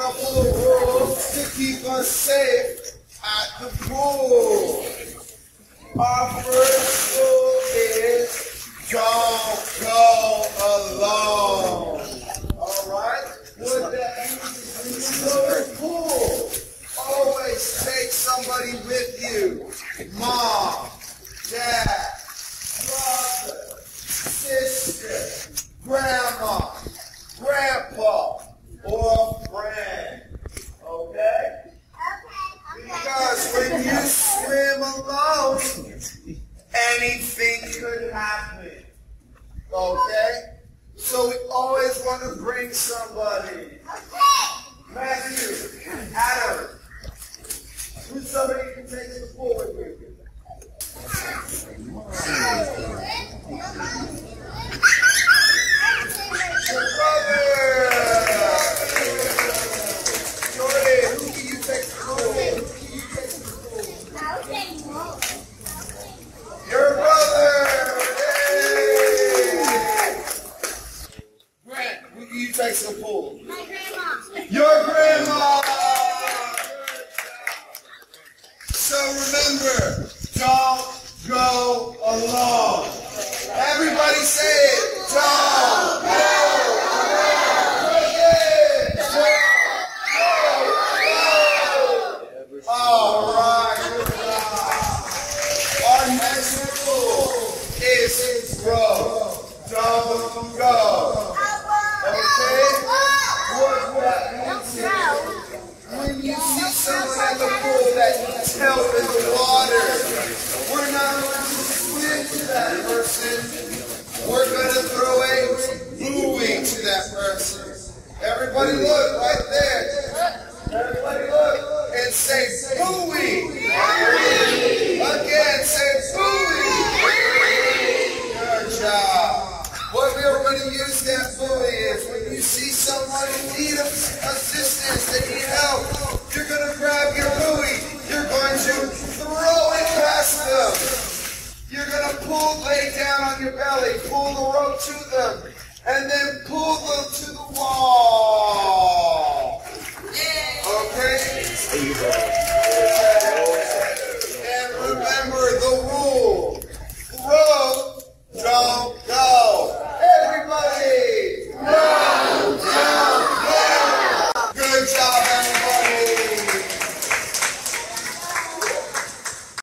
couple of rules to keep us safe at the pool. Our first rule is don't go alone. Alright? What that means is pool, always take somebody with you. Mom, dad, brother, sister, grandma, grandpa, or friend. Okay? Because when you swim alone, anything could happen. Okay? So we always want to bring somebody. Matthew, Adam, who's somebody you can take to the pool with you? Your brother! Jordan, who can you take to the pool? Who can you take to the pool? Your brother! Yay! Grant, who can you take to the pool? Your grandma! So remember, don't go alone. Everybody say it. Don't go alone. Don't go. All right. Our next rule is go. Don't go. Okay? What that means is when you see someone in the pool that needs help in the water, we're not going to swim to that person. We're going to throw a buoy to that person. Everybody look right there. Everybody look and say buoy. Again, say buoy. Good job. What we are going to use that buoy is when you see someone in need of assistance, they need help, down on your belly, pull the rope to them, and then pull them to the wall.